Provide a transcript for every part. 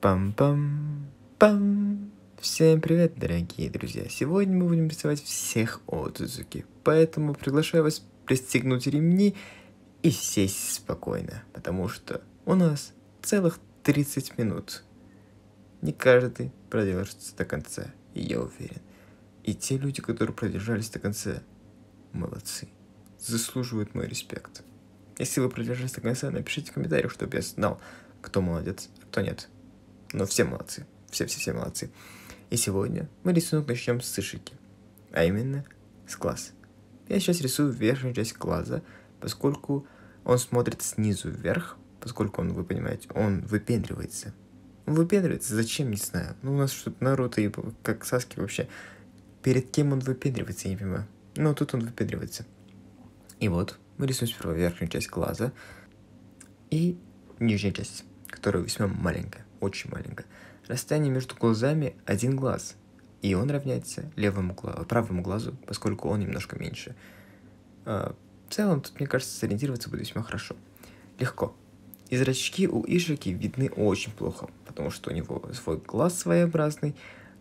Пам-пам-пам. Всем привет, дорогие друзья! Сегодня мы будем рисовать всех Отсузуки, поэтому приглашаю вас пристегнуть ремни и сесть спокойно, потому что у нас целых 30 минут. Не каждый продержится до конца, я уверен. И те люди, которые продержались до конца, молодцы, заслуживают мой респект. Если вы продержались до конца, напишите в комментариях, чтобы я знал, кто молодец, а кто нет. Но все молодцы. Все-все-все молодцы. И сегодня мы рисунок начнем с ишики. А именно, с глаз. Я сейчас рисую верхнюю часть глаза, поскольку он смотрит снизу вверх, поскольку он, вы понимаете, он выпендривается. Он выпендривается, зачем, не знаю. Ну, у нас что-то Наруто и как Саски вообще. Перед кем он выпендривается, я не понимаю. Но тут он выпендривается. И вот, мы рисуем сперва верхнюю часть глаза и нижняя часть, которая весьма маленькая очень маленькая. Расстояние между глазами один глаз, и он равняется левому глазу, правому глазу, поскольку он немножко меньше. А, в целом, тут, мне кажется, сориентироваться будет весьма хорошо. Легко. И зрачки у Ишики видны очень плохо, потому что у него свой глаз своеобразный,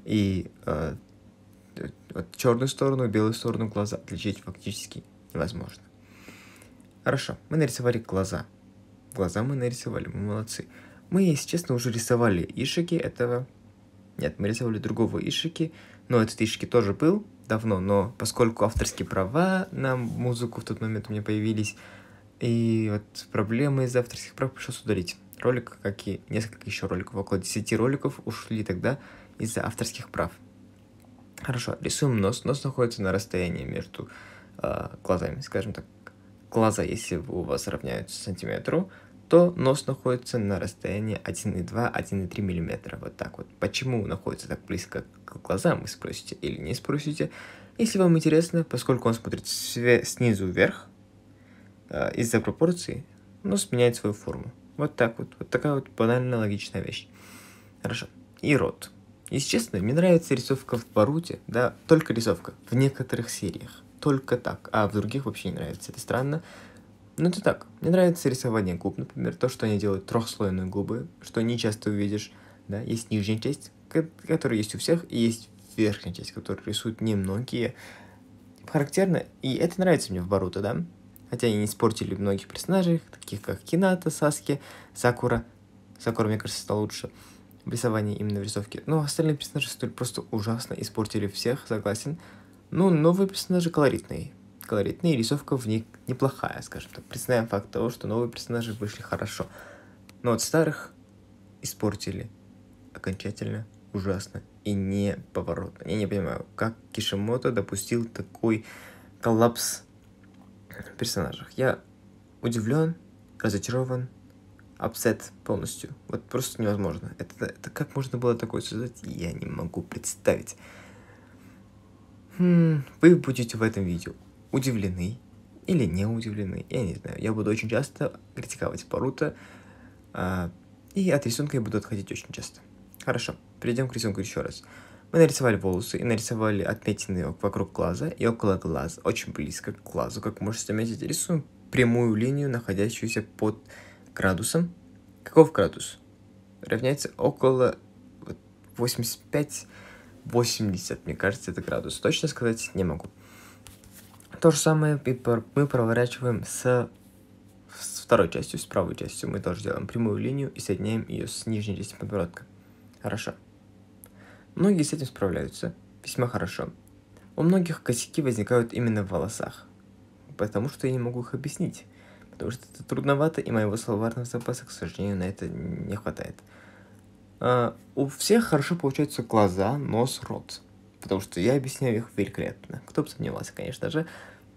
и э, вот черную сторону и белую сторону глаза отличить фактически невозможно. Хорошо, мы нарисовали глаза. Глаза мы нарисовали, мы молодцы. Мы, если честно, уже рисовали Ишики этого... Нет, мы рисовали другого Ишики, но этот Ишики тоже был давно, но поскольку авторские права на музыку в тот момент у меня появились, и вот проблемы из авторских прав пришлось удалить. Ролик, как и несколько еще роликов, около 10 роликов ушли тогда из-за авторских прав. Хорошо, рисуем нос. Нос находится на расстоянии между э, глазами, скажем так. Глаза, если у вас равняются сантиметру, то нос находится на расстоянии 1,2-1,3 мм. Вот так вот. Почему находится так близко к глазам, вы спросите или не спросите. Если вам интересно, поскольку он смотрит снизу вверх, э, из-за пропорции, нос меняет свою форму. Вот так вот. Вот такая вот банальная логичная вещь. Хорошо. И рот. Если честно, мне нравится рисовка в Баруте, да, только рисовка, в некоторых сериях. Только так, а в других вообще не нравится. Это странно. Ну, это так. Мне нравится рисование губ, например, то, что они делают трехслойные губы, что не часто увидишь, да. Есть нижняя часть, которая есть у всех, и есть верхняя часть, которую рисуют немногие. Характерно, и это нравится мне в Баруто, да. Хотя они не испортили многих персонажей, таких как Кината, Саски, Сакура. Сакура, мне кажется, стала лучше в рисовании именно в рисовке. Но остальные персонажи просто ужасно испортили всех, согласен. Ну, новые персонажи колоритные колоритный, и рисовка в них неплохая, скажем так. Признаем факт того, что новые персонажи вышли хорошо. Но от старых испортили окончательно, ужасно и не поворотно. Я не понимаю, как Кишимото допустил такой коллапс в персонажах. Я удивлен, разочарован, upset полностью. Вот просто невозможно. Это, это как можно было такое создать, я не могу представить. Хм, вы будете в этом видео удивлены или не удивлены, я не знаю. Я буду очень часто критиковать Боруто, а, и от рисунка я буду отходить очень часто. Хорошо, перейдем к рисунку еще раз. Мы нарисовали волосы и нарисовали отметины вокруг глаза и около глаз, очень близко к глазу. Как можете заметить, рисуем прямую линию, находящуюся под градусом. Каков градус? Равняется около 85-80, мне кажется, это градус. Точно сказать не могу. То же самое мы проворачиваем с, с второй частью, с правой частью. Мы тоже делаем прямую линию и соединяем ее с нижней частью подбородка. Хорошо. Многие с этим справляются весьма хорошо. У многих косяки возникают именно в волосах, потому что я не могу их объяснить, потому что это трудновато, и моего словарного запаса, к сожалению, на это не хватает. А, у всех хорошо получаются глаза, нос, рот потому что я объясняю их великолепно. Кто бы сомневался, конечно же.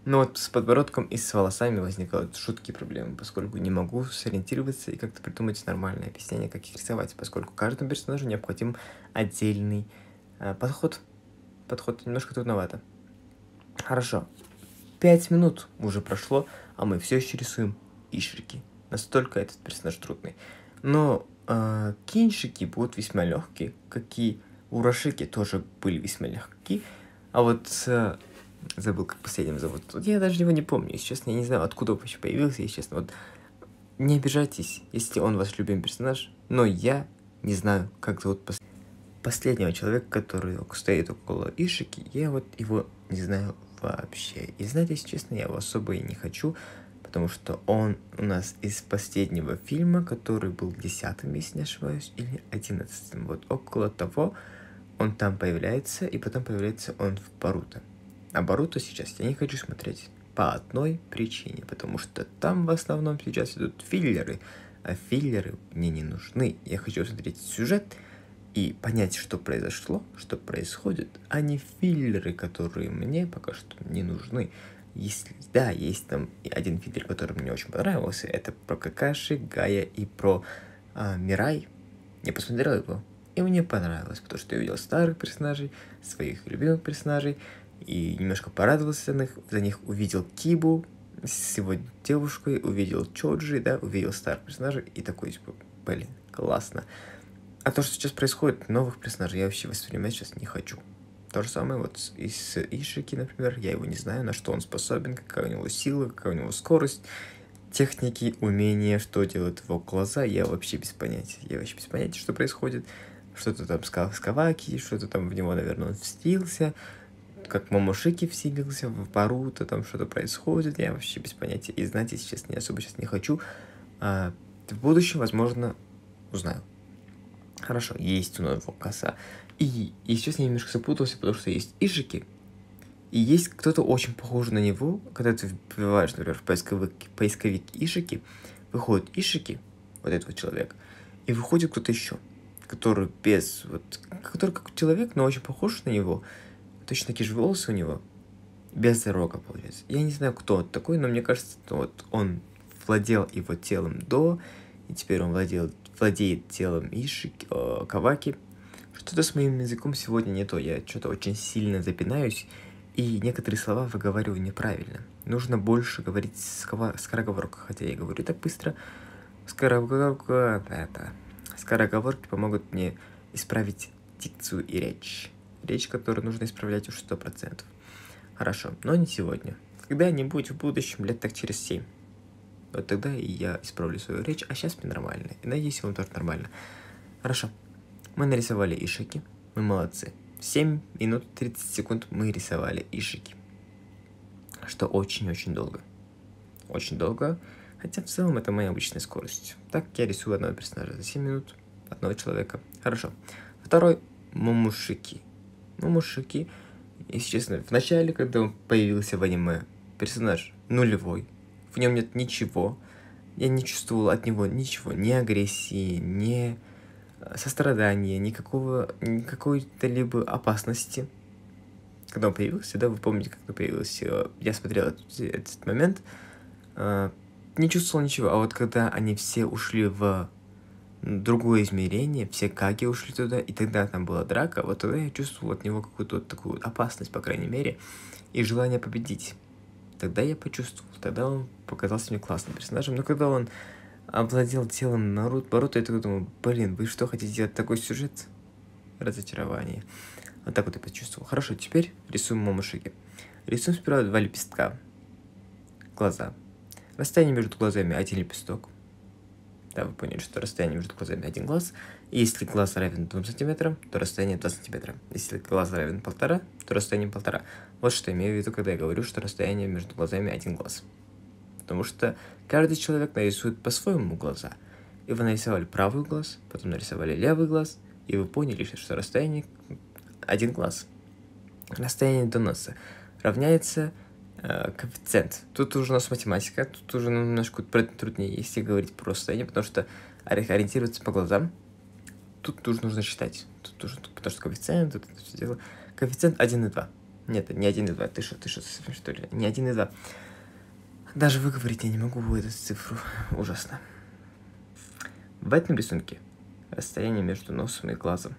Но вот с подбородком и с волосами возникают жуткие проблемы, поскольку не могу сориентироваться и как-то придумать нормальное объяснение, как их рисовать, поскольку каждому персонажу необходим отдельный э, подход. Подход немножко трудновато. Хорошо. Пять минут уже прошло, а мы все еще рисуем ишрики. Настолько этот персонаж трудный. Но э, киншики будут весьма легкие, какие Урашики тоже были весьма легки. А вот э, забыл, как последним зовут. Вот я даже его не помню, если честно. Я не знаю, откуда он вообще появился, если честно. Вот не обижайтесь, если он ваш любимый персонаж, но я не знаю, как зовут пос... последнего человека, который стоит около Ишики, я вот его не знаю вообще. И знаете, если честно, я его особо и не хочу, потому что он у нас из последнего фильма, который был десятым, если не ошибаюсь, или одиннадцатым. Вот около того он там появляется, и потом появляется он в Баруто. А Баруто сейчас я не хочу смотреть по одной причине, потому что там в основном сейчас идут филлеры, а филлеры мне не нужны. Я хочу смотреть сюжет и понять, что произошло, что происходит, а не филлеры, которые мне пока что не нужны. Если, да, есть там один фильтр, который мне очень понравился, это про Какаши, Гая и про а, Мирай. Я посмотрел его, и мне понравилось, потому что я увидел старых персонажей, своих любимых персонажей, и немножко порадовался за них, за них увидел Кибу с его девушкой, увидел Чоджи, да, увидел старых персонажей, и такой, типа, блин, классно. А то, что сейчас происходит, новых персонажей я вообще воспринимать сейчас не хочу. То же самое вот из Ишики, например, я его не знаю, на что он способен, какая у него сила, какая у него скорость, техники, умения, что делают его глаза, я вообще без понятия. Я вообще без понятия, что происходит. Что-то там с Каваки, что-то там в него, наверное, он встился, как Момошики вселился в Паруто, там что-то происходит, я вообще без понятия. И знать, если честно, я особо сейчас не хочу. А в будущем, возможно, узнаю. Хорошо, есть у него коса. И, если честно, я немножко запутался, потому что есть Ишики, и есть кто-то очень похожий на него, когда ты вбиваешь, например, в поисковик, поисковик Ишики, выходит Ишики, вот этот вот человек, и выходит кто-то еще, который без, вот, который как человек, но очень похож на него, точно такие же волосы у него, без рога, получается. Я не знаю, кто он такой, но мне кажется, вот он владел его телом до, и теперь он владел, владеет телом Ишики, э, Каваки, что-то с моим языком сегодня не то, я что-то очень сильно запинаюсь, и некоторые слова выговариваю неправильно. Нужно больше говорить скороговорках, хотя я говорю так быстро. Скороговорка, это, скороговорки помогут мне исправить дикцию и речь. Речь, которую нужно исправлять уж сто процентов. Хорошо, но не сегодня. Когда-нибудь в будущем, лет так через семь. Вот тогда и я исправлю свою речь, а сейчас мне нормально. И надеюсь, вам тоже нормально. Хорошо. Мы нарисовали ишики. Мы молодцы. 7 минут 30 секунд мы рисовали ишики. Что очень-очень долго. Очень долго. Хотя в целом это моя обычная скорость. Так я рисую одного персонажа за 7 минут. Одного человека. Хорошо. Второй Момушики. Момушики. Если честно, в начале, когда он появился в аниме, персонаж нулевой. В нем нет ничего. Я не чувствовал от него ничего. Ни агрессии, ни сострадания, никакого, никакой-то либо опасности. Когда он появился, да, вы помните, как он появился, я смотрел этот, этот момент, э, не чувствовал ничего, а вот когда они все ушли в другое измерение, все Каги ушли туда, и тогда там была драка, вот тогда я чувствовал от него какую-то вот такую опасность, по крайней мере, и желание победить. Тогда я почувствовал, тогда он показался мне классным персонажем, но когда он овладел телом Наруто, Боруто, я такой думаю, блин, вы что, хотите сделать такой сюжет? Разочарование. Вот так вот я почувствовал. Хорошо, теперь рисуем Момошики. Рисуем сперва два лепестка. Глаза. Расстояние между глазами один лепесток. Да, вы поняли, что расстояние между глазами один глаз. И если глаз равен 2 сантиметрам, то расстояние 2 сантиметра. Если глаз равен полтора, то расстояние полтора. Вот что я имею в виду, когда я говорю, что расстояние между глазами один глаз потому что каждый человек нарисует по-своему глаза. И вы нарисовали правый глаз, потом нарисовали левый глаз, и вы поняли, что расстояние один глаз. Расстояние до носа равняется коэффициент. Тут уже у нас математика, тут уже немножко труднее, если говорить про расстояние, потому что ориентироваться по глазам, тут тоже нужно считать. Тут уже, потому что коэффициент, тут это все дело. Коэффициент 1,2. Нет, не 1,2, ты что, ты что, совсем что ли? Не 1,2. Даже выговорить я не могу эту цифру. Ужасно. В этом рисунке расстояние между носом и глазом.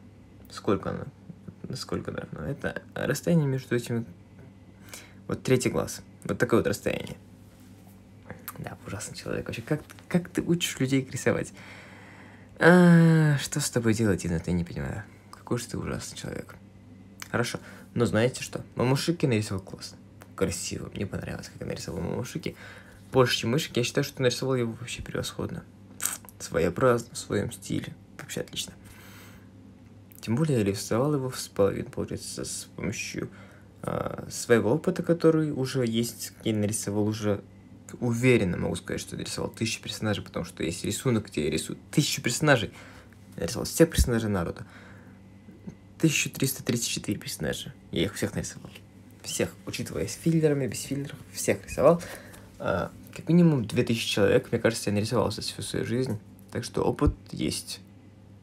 Сколько оно? Насколько оно равно? Это расстояние между этими... Вот третий глаз. Вот такое вот расстояние. Да, ужасный человек. Вообще, как, как ты учишь людей рисовать? А, что с тобой делать, Инна, я не понимаю. Какой же ты ужасный человек. Хорошо. Но знаете что? Мамушики нарисовал классно красиво. Мне понравилось, как я нарисовал Мамушики. Больше, чем Мышек, я считаю, что нарисовал его вообще превосходно. Своеобразно, в своем стиле. Вообще отлично. Тем более я рисовал его с половин, получается, с помощью своего опыта, который уже есть. Я нарисовал уже уверенно, могу сказать, что нарисовал тысячу персонажей, потому что есть рисунок, где я рисую тысячу персонажей. Я нарисовал всех персонажей Наруто. 1334 персонажа. Я их всех нарисовал. Всех, учитывая с филлерами, без филлеров, всех рисовал. А, как минимум 2000 человек, мне кажется, я нарисовал за всю свою жизнь. Так что опыт есть.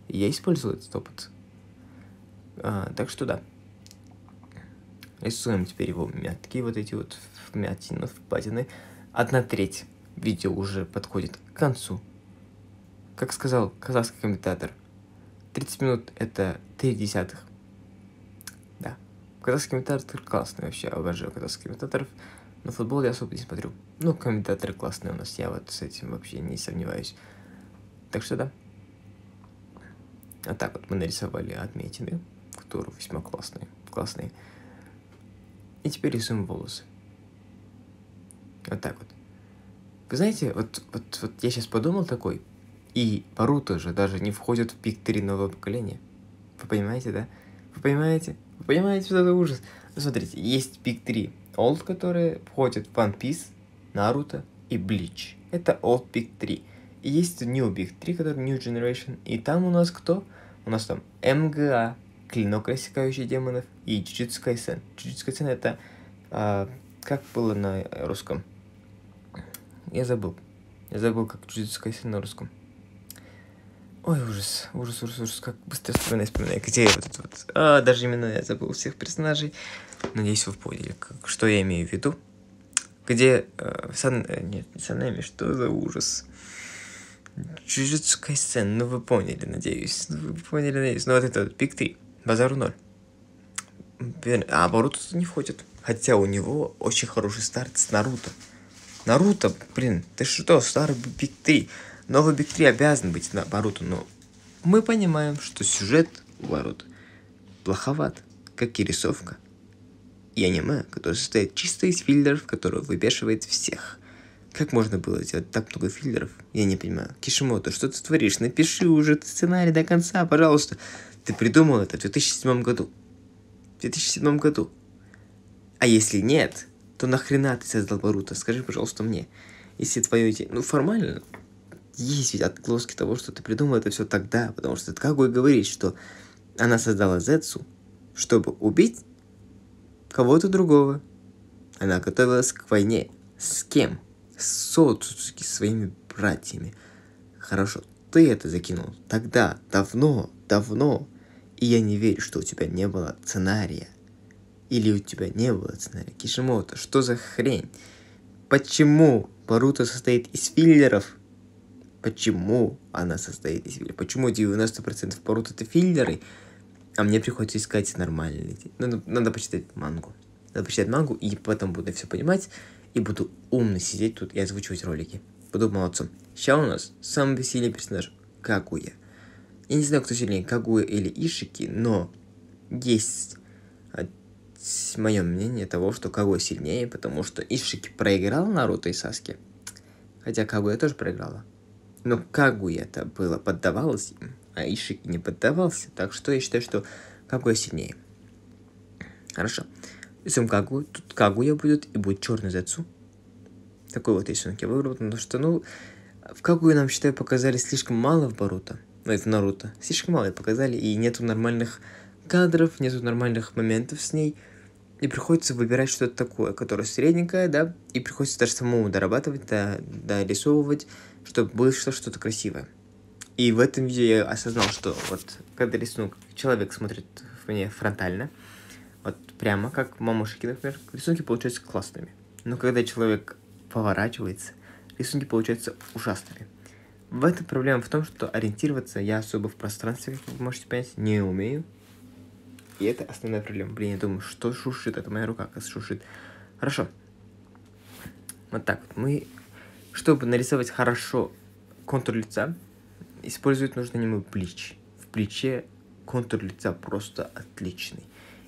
я использую этот опыт. А, так что да. Рисуем теперь его мятки, вот эти вот вмятины, впадины. Одна треть видео уже подходит к концу. Как сказал казахский комментатор, 30 минут это 3 десятых. Да. Казахский комментатор классный вообще, обожаю казахских комментаторов. Но футбол я особо не смотрю. Ну, комментаторы классные у нас, я вот с этим вообще не сомневаюсь. Так что да. А так вот мы нарисовали отметины, которые весьма классные. Классные. И теперь рисуем волосы. Вот так вот. Вы знаете, вот, вот, вот я сейчас подумал такой, и Боруто же даже не входит в пик 3 нового поколения. Вы понимаете, да? Вы понимаете? Вы понимаете, что это ужас? Ну, смотрите, есть пик 3 Old, которые входят в One Piece, Наруто и Bleach. Это Old Big 3. И есть New Big 3, который New Generation. И там у нас кто? У нас там МГА, Клинок рассекающий демонов и Jujutsu Kaisen. Jujutsu Kaisen это... А, как было на русском? Я забыл. Я забыл, как Jujutsu Kaisen на русском. Ой, ужас, ужас, ужас, ужас, как быстро вспоминаю, вспоминаю. Где я вот это вот? А, даже именно я забыл всех персонажей. Надеюсь, вы поняли, как, что я имею в виду. Где э, Сан... Нет, не Санэми, что за ужас? Джуджутсу Кайсен, ну вы поняли, надеюсь. Ну вы поняли, надеюсь. Ну вот это вот, Big 3, базару 0. А Боруто не входит. Хотя у него очень хороший старт с Наруто. Наруто, блин, ты что, старый Big 3. Новый Big 3 обязан быть на Боруто, но мы понимаем, что сюжет у Боруто плоховат, как и рисовка. И аниме, которое состоит чисто из филлеров, которое выбешивает всех. Как можно было сделать так много филлеров? Я не понимаю. Кишимото, что ты творишь? Напиши уже сценарий до конца, пожалуйста. Ты придумал это в 2007 году. В 2007 году. А если нет, то нахрена ты создал Боруто? Скажи, пожалуйста, мне. Если твое. Ну, формально, есть ведь отголоски того, что ты придумал это все тогда, потому что Кагуя говорит, что она создала Зетсу, чтобы убить кого-то другого. Она готовилась к войне. С кем? С Соцуцуки, своими братьями. Хорошо, ты это закинул тогда, давно, давно. И я не верю, что у тебя не было сценария. Или у тебя не было сценария. Кишимото, что за хрень? Почему Боруто состоит из филлеров? почему она состоит из филлеров. Почему 90% пород это филлеры, а мне приходится искать нормальные. Надо, надо почитать мангу. Надо почитать мангу, и потом буду все понимать, и буду умно сидеть тут и озвучивать ролики. Буду молодцом. Сейчас у нас самый веселый персонаж Кагуя. Я не знаю, кто сильнее, Кагуя или Ишики, но есть мое мнение того, что Кагуя сильнее, потому что Ишики проиграл Наруто и Саски. Хотя Кагуя тоже проиграла. Но Кагуя это было, поддавалось им, а Ишики не поддавался, так что я считаю, что Кагуя сильнее. Хорошо. Рисуем Кагую. Тут Кагуя будет и будет черный Зацу. Такой вот рисунок я выбрал, потому что, ну, в Кагуя нам, считаю, показали слишком мало в Боруто, в Наруто. Слишком мало показали, и нету нормальных кадров, нету нормальных моментов с ней. И приходится выбирать что-то такое, которое средненькое, да, и приходится даже самому дорабатывать, да, дорисовывать, чтобы было что-то красивое. И в этом видео я осознал, что вот когда рисунок, человек смотрит меня фронтально, вот прямо как мамушки, например, рисунки получаются классными. Но когда человек поворачивается, рисунки получаются ужасными. В этом проблема в том, что ориентироваться я особо в пространстве, как вы можете понять, не умею. И это основная проблема. Блин, я думаю, что шушит? Это моя рука, как шушит. Хорошо. Вот так вот. Мы чтобы нарисовать хорошо контур лица, использовать нужно немой плеч. В плече контур лица просто отличный.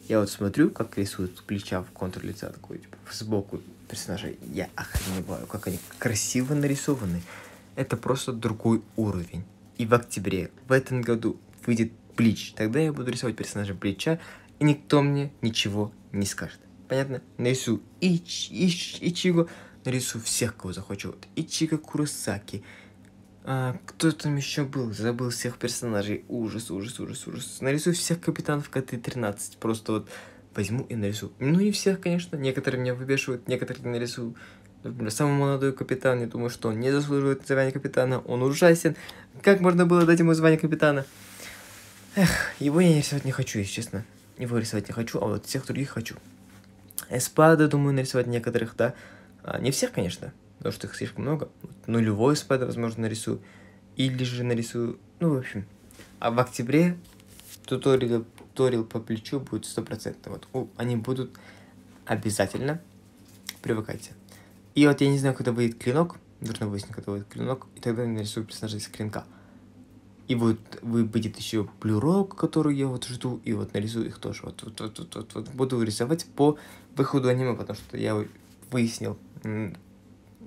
Я вот смотрю, как рисуют плеча в контур лица, такой, типа, сбоку персонажа. Я охреневаю, как они красиво нарисованы. Это просто другой уровень. И в октябре в этом году выйдет Блич. Тогда я буду рисовать персонажа Блича, и никто мне ничего не скажет. Понятно? Нарисую Ич, Ич, Ичиго, нарисую всех, кого захочу. Вот Ичиго Куросаки. А, кто там еще был? Забыл всех персонажей. Ужас, ужас, ужас, ужас. Нарисую всех капитанов КТ-13. Просто вот возьму и нарисую. Ну, не всех, конечно. Некоторые меня выбешивают, некоторые нарисую. Например, самый молодой капитан, я думаю, что он не заслуживает звания капитана, он ужасен. Как можно было дать ему звание капитана? Эх, его я рисовать не хочу, если честно. Его рисовать не хочу, а вот всех других хочу. Эспада, думаю, нарисовать некоторых, да. А, не всех, конечно, потому что их слишком много. Нулевой эспада, возможно, нарисую. Или же нарисую, ну, в общем. А в октябре туториал, туториал по плечу будет стопроцентно. Вот, о, они будут обязательно. Привыкайте. И вот я не знаю, когда выйдет клинок, нужно выяснить, когда выйдет клинок, и тогда я нарисую персонажа из клинка. И вот вы будет еще плюрок, который я вот жду, и вот нарисую их тоже. Вот, вот, вот, вот, вот, вот буду рисовать по выходу аниме, потому что я выяснил,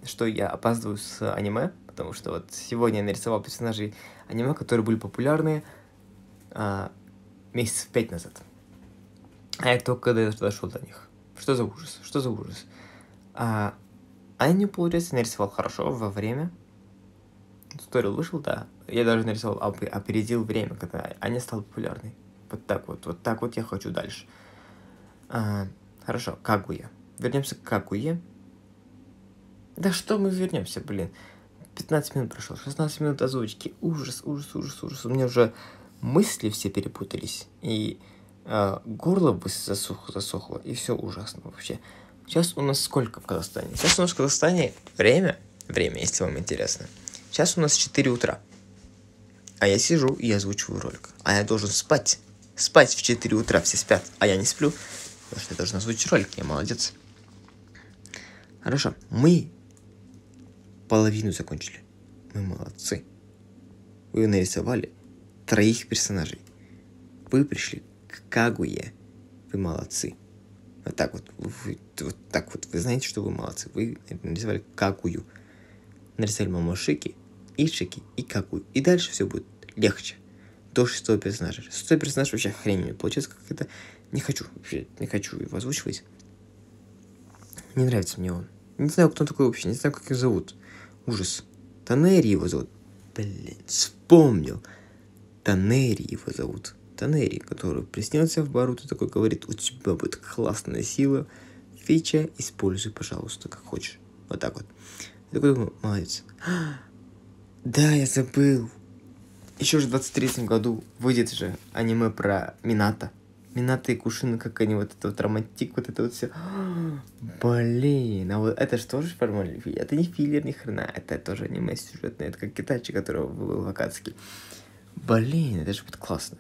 что я опаздываю с аниме, потому что вот сегодня я нарисовал персонажей аниме, которые были популярны а, месяцев пять назад. А я только когда я дошел до них. Что за ужас? Что за ужас? А, Аню, получается, нарисовал хорошо во время. Туториал вышел, да. Я даже нарисовал, опередил время, когда Аня стала популярной. Вот так вот, вот так вот я хочу дальше. А, хорошо, Кагуя. Вернемся к Кагуе. Да что мы вернемся, блин. 15 минут прошло, 16 минут озвучки. Ужас, ужас, ужас, ужас. У меня уже мысли все перепутались. И э, горло бы засохло, засохло. И все ужасно вообще. Сейчас у нас сколько в Казахстане? Сейчас у нас в Казахстане время, время, если вам интересно. Сейчас у нас 4 утра. А я сижу и озвучиваю ролик. А я должен спать. Спать в 4 утра, все спят, а я не сплю. Потому что я должен озвучить ролик, я молодец. Хорошо, мы половину закончили. Мы молодцы. Вы нарисовали троих персонажей. Вы пришли к Кагуе. Вы молодцы. Вот так вот. Вот так вот. Вы знаете, что вы молодцы. Вы нарисовали Какую. Нарисовали Мамошики, Ишики и Какую. И дальше все будет легче. До шестого персонажа. Шестой персонаж вообще хрень получается как это. Не хочу, вообще не хочу его озвучивать. Не нравится мне он. Не знаю, кто он такой вообще, не знаю, как его зовут. Ужас. Танери его зовут. Блин, вспомнил. Танери его зовут. Танери, который приснился в бару, ты такой говорит, у тебя будет классная сила, фича, используй, пожалуйста, как хочешь. Вот так вот. Я такой думаю, молодец. Да, я забыл. Еще же в 23 году выйдет же аниме про Мината. Мината и Кушина, как они вот это вот романтик, вот это вот все. Блин, а вот это же форма любви? Это не филлер, ни хрена. Это тоже аниме сюжетное. Это как китайчик, которого был в Акацке. Блин, это же будет классно.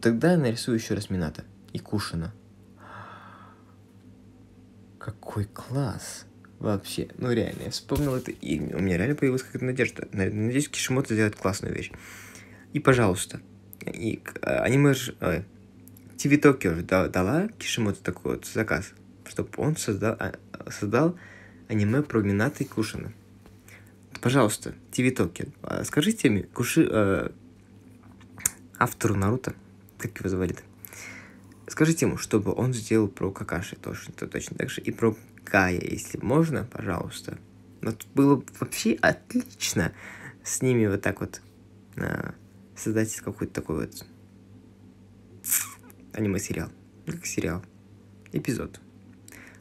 Тогда я нарисую еще раз Мината и Кушина. Какой класс! Вообще, ну реально, я вспомнил это, и у меня реально появилась какая-то надежда. Надеюсь, Кишимото сделает классную вещь. И, пожалуйста, и аниме ТВ Токио же дала Кишимото такой вот заказ, чтобы он создал, а, создал аниме про Мината и Кушина. Пожалуйста, ТВ Токио, а, скажите мне, Куши, э, автору Наруто, его звали-то? Скажите ему, чтобы он сделал про Какаши тоже, то точно так же, и про Кая, если можно, пожалуйста. Вот было вообще отлично с ними вот так вот а, создать какой-то такой вот аниме-сериал. Как сериал. Эпизод.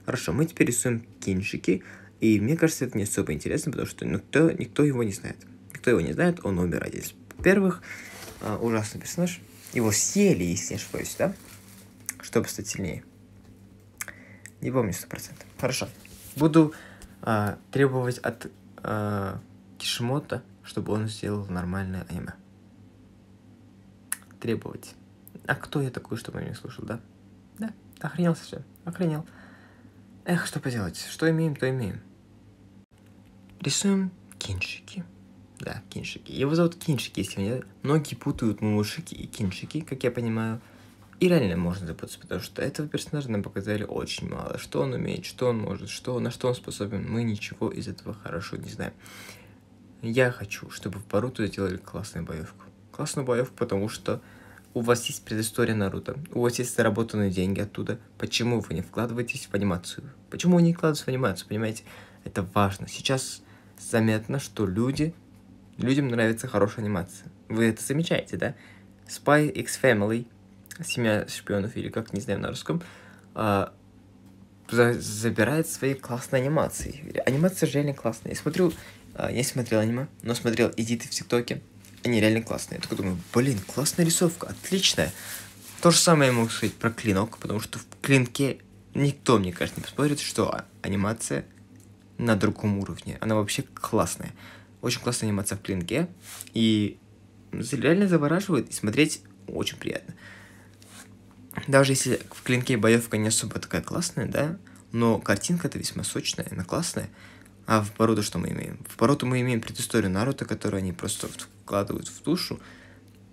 Хорошо, мы теперь рисуем киншики, и мне кажется, это не особо интересно, потому что никто, никто его не знает. Никто его не знает, он один. Во-первых, а, ужасный персонаж, его съели, если не ошибаюсь, да? Чтобы стать сильнее. Не помню сто процентов. Хорошо. Буду а, требовать от а, Кишимота, чтобы он сделал нормальное аниме. Требовать. А кто я такой, чтобы он не слушал, да? Да, охренел все. Охренел. Эх, что поделать. Что имеем, то имеем. Рисуем киншики. Да, киншики. Его зовут Киншики, если мне... Многие путают мумушики и киншики, как я понимаю. И реально можно запутаться, потому что этого персонажа нам показали очень мало. Что он умеет, что он может, что, на что он способен. Мы ничего из этого хорошо не знаем. Я хочу, чтобы в Баруту сделали классную боевку. Классную боевку, потому что у вас есть предыстория Наруто, у вас есть заработанные деньги оттуда, почему вы не вкладываетесь в анимацию? Почему вы не вкладываетесь в анимацию, понимаете? Это важно. Сейчас заметно, что люди, людям нравится хорошая анимация. Вы это замечаете, да? Spy X Family, семья шпионов, или как, не знаю на русском, а, за забирает свои классные анимации. Анимация реально классная. Я смотрю, а, я смотрел аниме, но смотрел эдиты в ТикТоке. Они реально классные. Я такой думаю, блин, классная рисовка, отличная. То же самое я могу сказать про клинок, потому что в клинке никто, мне кажется, не поспорит, что анимация на другом уровне. Она вообще классная. Очень классная анимация в клинке. И реально завораживает, и смотреть очень приятно. Даже если в клинке боевка не особо такая классная, да, но картинка-то весьма сочная, она классная. А в Боруто что мы имеем? В Боруто мы имеем предысторию Наруто, которую они просто вкладывают в душу.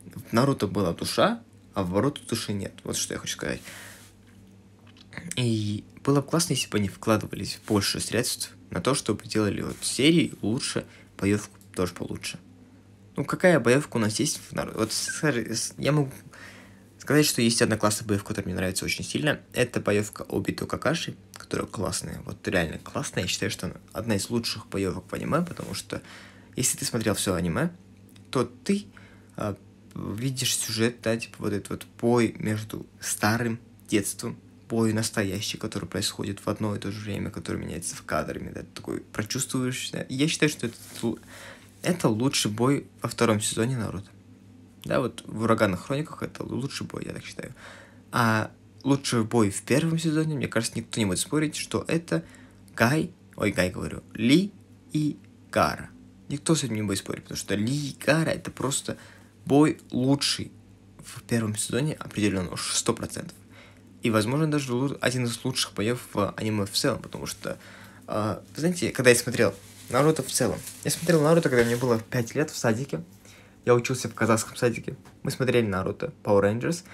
В Наруто была душа, а в Боруто души нет. Вот что я хочу сказать. И было бы классно, если бы они вкладывались больше средств на то, чтобы делали вот серии лучше, боевку тоже получше. Ну, какая боевка у нас есть в Наруто? Вот, я могу сказать, что есть одна классная боевка, которая мне нравится очень сильно. Это боевка Обито Какаши, которая классная, вот реально классная. Я считаю, что она одна из лучших боевок в аниме, потому что если ты смотрел все аниме, то ты а, видишь сюжет, да, типа вот этот вот бой между старым детством, бой настоящий, который происходит в одно и то же время, который меняется в кадрами, да, такой прочувствуешь. Да. Я считаю, что это, это лучший бой во втором сезоне Наруто. Да, вот в «Ураганных хрониках» это лучший бой, я так считаю. А лучший бой в первом сезоне, мне кажется, никто не будет спорить, что это Гай, ой, Гай говорю, Ли и Гара. Никто с этим не будет спорить, потому что Ли и Гара это просто бой лучший в первом сезоне, определенно уж сто процентов. И, возможно, даже один из лучших боев в аниме в целом, потому что, э, вы знаете, когда я смотрел Наруто в целом, я смотрел Наруто, когда мне было 5 лет в садике, я учился в казахском садике. Мы смотрели Наруто, Power Rangers.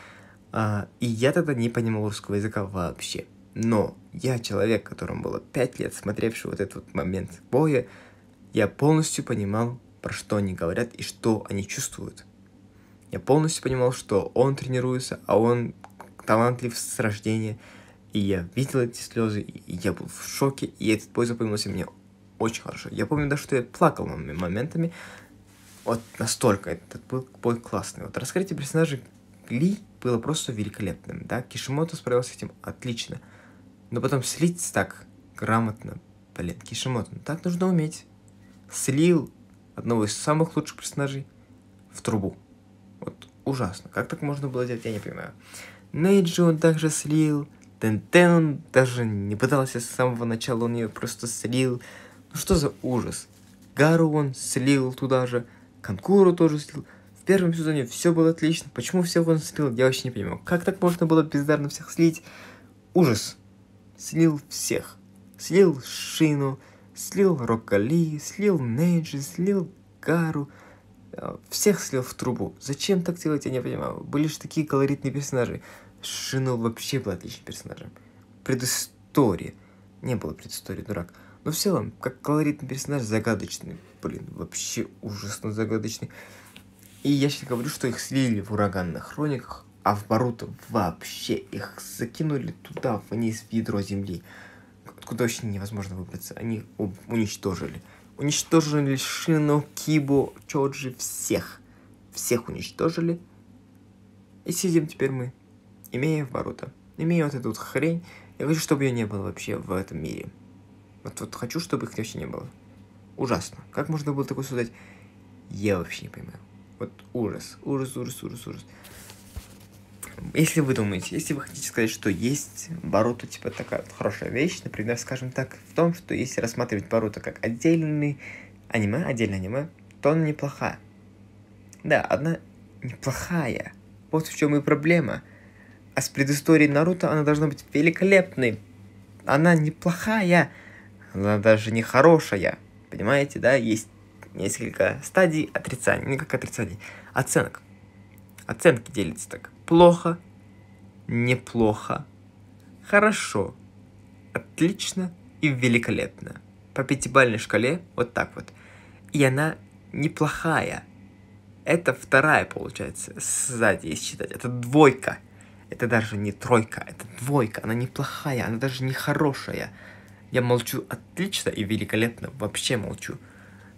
А, и я тогда не понимал русского языка вообще. Но я человек, которому было 5 лет, смотревший вот этот вот момент боя, я полностью понимал, про что они говорят и что они чувствуют. Я полностью понимал, что он тренируется, а он талантлив с рождения. И я видел эти слезы, и я был в шоке, и этот бой запомнился мне очень хорошо. Я помню даже, что я плакал моментами, вот настолько этот был бой классный. Вот раскрытие персонажа Ли было просто великолепным, да, Кишимото справился с этим отлично. Но потом слить так грамотно, блин, Кишимото, ну так нужно уметь. Слил одного из самых лучших персонажей в трубу. Вот ужасно. Как так можно было делать, я не понимаю. Нейджи он также слил. Тентен он даже не пытался с самого начала, он ее просто слил. Ну что за ужас. Гару он слил туда же. Канкуру тоже слил. В первом сезоне все было отлично. Почему всех он слил, я вообще не понимаю. Как так можно было бездарно всех слить? Ужас. Слил всех. Слил Шину, слил Рокали, слил Нейджи, слил Гару. Э, всех слил в трубу. Зачем так делать, я не понимаю. Были же такие колоритные персонажи. Шину вообще был отличным персонажем. Предыстория. Не было предыстории, дурак. Но в целом, как колоритный персонаж, загадочный. Блин, вообще ужасно загадочный. И я сейчас говорю, что их слили в ураганных хрониках, а в Баруто вообще их закинули туда, вниз, в ядро земли. Откуда вообще невозможно выбраться. Они уничтожили. Уничтожили Шину, Кибу, Чоджи, всех. Всех уничтожили. И сидим теперь мы, имея в Баруто. Имея вот эту вот хрень. Я хочу, чтобы ее не было вообще в этом мире. Вот, вот хочу, чтобы их вообще не было. Ужасно. Как можно было такое создать? Я вообще не понимаю. Вот ужас, ужас, ужас, ужас, ужас. Если вы думаете, если вы хотите сказать, что есть Баруто, типа, такая хорошая вещь, например, скажем так, в том, что если рассматривать Баруто как отдельный аниме, отдельное аниме, то она неплохая. Да, одна неплохая. Вот в чем и проблема. А с предысторией Наруто она должна быть великолепной. Она неплохая она даже не хорошая. Понимаете, да? Есть несколько стадий отрицания, не как отрицаний, оценок. Оценки делятся так. Плохо, неплохо, хорошо, отлично и великолепно. По пятибалльной шкале вот так вот. И она неплохая. Это вторая, получается, сзади, если считать. Это двойка. Это даже не тройка, это двойка. Она неплохая, она даже не хорошая. Я молчу отлично и великолепно, вообще молчу.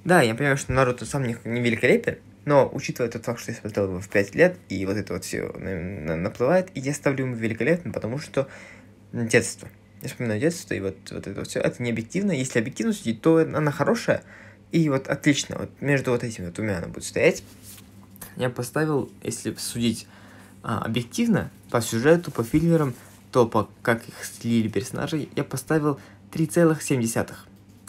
Да, я понимаю, что Наруто сам не, не великолепен, но учитывая тот факт, что я смотрел его в 5 лет, и вот это вот все наплывает, и я ставлю ему великолепно, потому что детство. Я вспоминаю детство, и вот, вот это вот все, это не объективно. Если объективно судить, то она хорошая, и вот отлично, вот между вот этими вот двумя она будет стоять. Я поставил, если судить а, объективно, по сюжету, по филлерам, то по как их слили персонажей, я поставил 3,7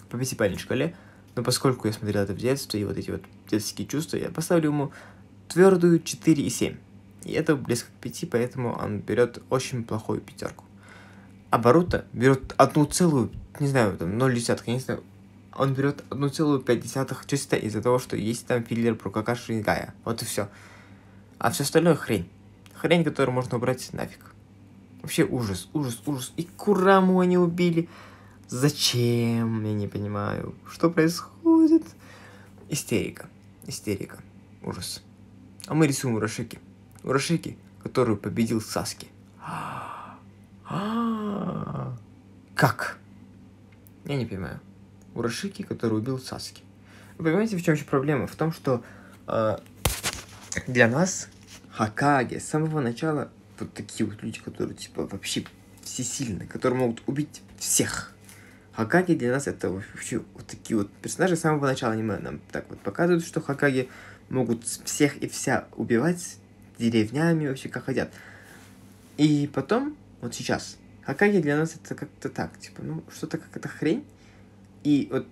по пятибалльной шкале. Но поскольку я смотрел это в детстве, и вот эти вот детские чувства, я поставлю ему твердую 4,7. И это близко к 5, поэтому он берет очень плохую пятерку. А Баруто берет одну целую, не знаю, там 0 десятых, я не знаю, он берет одну целую пять десятых чисто из-за того, что есть там филлер про Какаши и Гая. Вот и все. А все остальное хрень. Хрень, которую можно убрать нафиг. Вообще ужас, ужас, ужас. И Кураму они убили. Зачем? Я не понимаю. Что происходит? Истерика. Истерика. Ужас. А мы рисуем Урашики. Урашики, который победил Саски. Как? Я не понимаю. Урашики, который убил Саски. Вы понимаете, в чем еще проблема? В том, что э, для нас Хакаги с самого начала вот такие вот люди, которые типа вообще всесильны, которые могут убить всех. Хакаги для нас это вообще вот такие вот персонажи с самого начала аниме нам так вот показывают, что Хакаги могут всех и вся убивать деревнями, вообще как хотят. И потом, вот сейчас, Хакаги для нас это как-то так, типа, ну, что-то какая-то хрень. И вот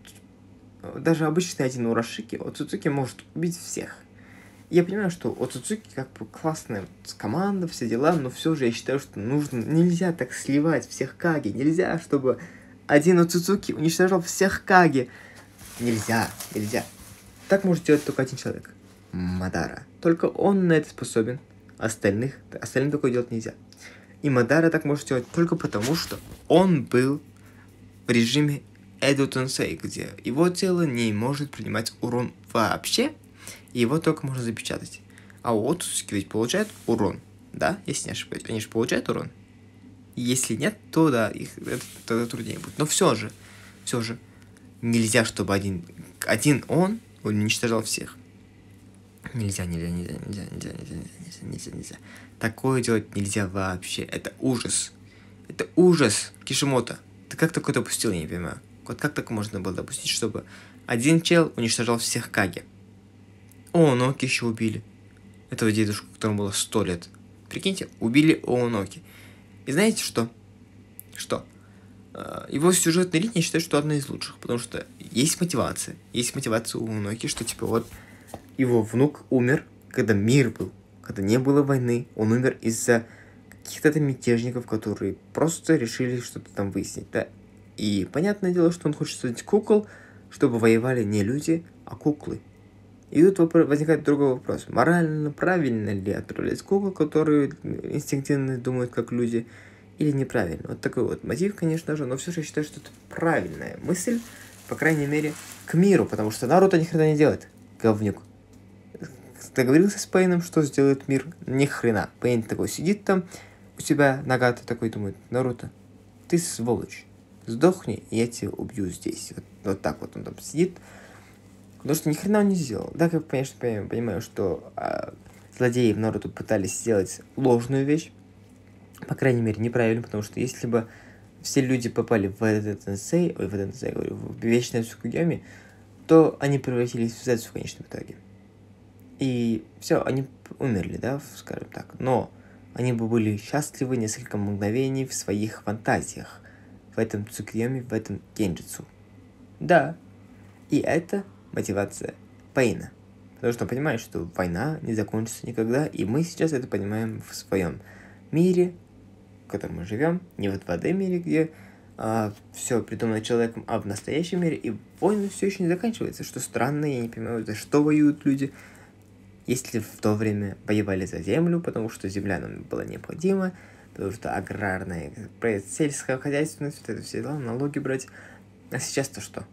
даже обычный один Урашики, от Цуцуки может убить всех. Я понимаю, что у Цуцуки как бы классная команда, все дела, но все же я считаю, что нужно, нельзя так сливать всех Каги, нельзя, чтобы один Уцуцуки уничтожал всех Каги. Нельзя, нельзя. Так может делать только один человек. Мадара. Только он на это способен. Остальных, остальным такое делать нельзя. И Мадара так может делать только потому, что он был в режиме Эду Тенсей, где его тело не может принимать урон вообще, и его только можно запечатать. А у Отсуски ведь получает урон, да, если не ошибаюсь. Они же получают урон. Если нет, то да, их это тогда труднее будет. Но все же, все же, нельзя, чтобы один, один он уничтожал всех. Нельзя, нельзя, нельзя, нельзя, нельзя, нельзя, нельзя, нельзя, нельзя. Такое делать нельзя вообще. Это ужас. Это ужас, Кишимото. Ты как такое допустил, я не понимаю. Вот как так можно было допустить, чтобы один чел уничтожал всех Каги? О, Ноки еще убили. Этого дедушку, которому было сто лет. Прикиньте, убили Ооноки. И знаете что? Что? А, его сюжетная линия, считаю, что одна из лучших, потому что есть мотивация. Есть мотивация у Ноки, что типа вот его внук умер, когда мир был, когда не было войны. Он умер из-за каких-то там мятежников, которые просто решили что-то там выяснить, да? И понятное дело, что он хочет создать кукол, чтобы воевали не люди, а куклы. И тут возникает другой вопрос. Морально правильно ли отправлять кукол, которые инстинктивно думают как люди, или неправильно? Вот такой вот мотив, конечно же, но все же я считаю, что это правильная мысль, по крайней мере, к миру, потому что Наруто ни хрена не делает, говнюк. Договорился с Пейном, что сделает мир, ни хрена. Пейн такой сидит там, у тебя Нагата такой думает, Наруто, ты сволочь, сдохни, и я тебя убью здесь. Вот, вот так вот он там сидит, Потому что ни хрена он не сделал. Да, я, конечно, понимаю, что а, злодеи в Наруто пытались сделать ложную вещь. По крайней мере, неправильно, потому что если бы все люди попали в этот сенсей, ой, в этот сенсей, говорю, в вечное Цукугами, то они превратились в Зецу в конечном итоге. И все, они умерли, да, скажем так. Но они бы были счастливы несколько мгновений в своих фантазиях. В этом Цукугами, в этом Генджитсу. Да. И это мотивация Пейна. Потому что он понимает, что война не закончится никогда, и мы сейчас это понимаем в своем мире, в котором мы живем, не в 2D мире, где а, все придумано человеком, а в настоящем мире, и война все еще не заканчивается, что странно, я не понимаю, за что воюют люди, если в то время воевали за землю, потому что земля нам была необходима, потому что аграрная, сельское хозяйство, вот это все дела, налоги брать, а сейчас-то что?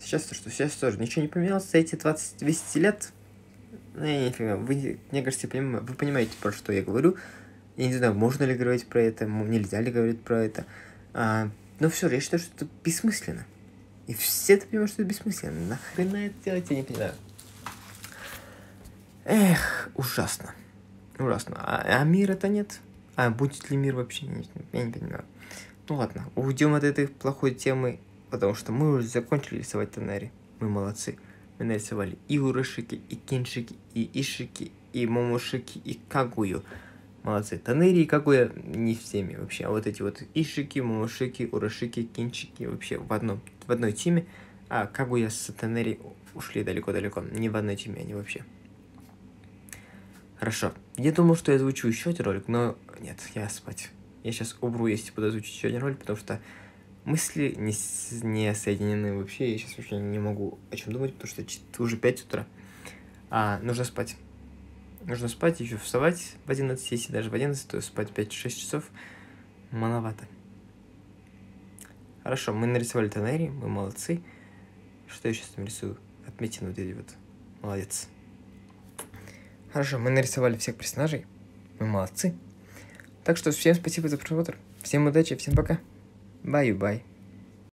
Сейчас-то что? Сейчас тоже ничего не поменялось за эти 20-200 лет. Ну, я понимаю, вы, мне кажется, понимаю, вы понимаете, про что я говорю. Я не знаю, можно ли говорить про это, нельзя ли говорить про это. А, но все я считаю, что это бессмысленно. И все это понимают, что это бессмысленно. Нахрена это делать, я не понимаю. Эх, ужасно. Ужасно. А, а мира-то нет. А будет ли мир вообще? Я не понимаю. Ну ладно, уйдем от этой плохой темы, потому что мы уже закончили рисовать тоннери. Мы молодцы. Мы нарисовали и урышики, и киншики, и ишики, и момушики, и кагую. Молодцы. Тоннери и кагуя не всеми вообще. А вот эти вот ишики, момушики, урышики, кинчики вообще в, одном, в одной теме. А кагуя с тоннери ушли далеко-далеко. Не в одной теме, они вообще. Хорошо. Я думал, что я озвучу еще один ролик, но нет, я спать. Я сейчас убру, если буду озвучить еще один ролик, потому что мысли не, не соединены вообще. Я сейчас вообще не могу о чем думать, потому что уже 5 утра. А, нужно спать. Нужно спать, еще вставать в 11, если даже в 11, то спать 5-6 часов маловато. Хорошо, мы нарисовали тоннери, мы молодцы. Что я сейчас там рисую? Отметины вот эти вот. Молодец. Хорошо, мы нарисовали всех персонажей. Мы молодцы. Так что всем спасибо за просмотр. Всем удачи, всем пока. Bye bye.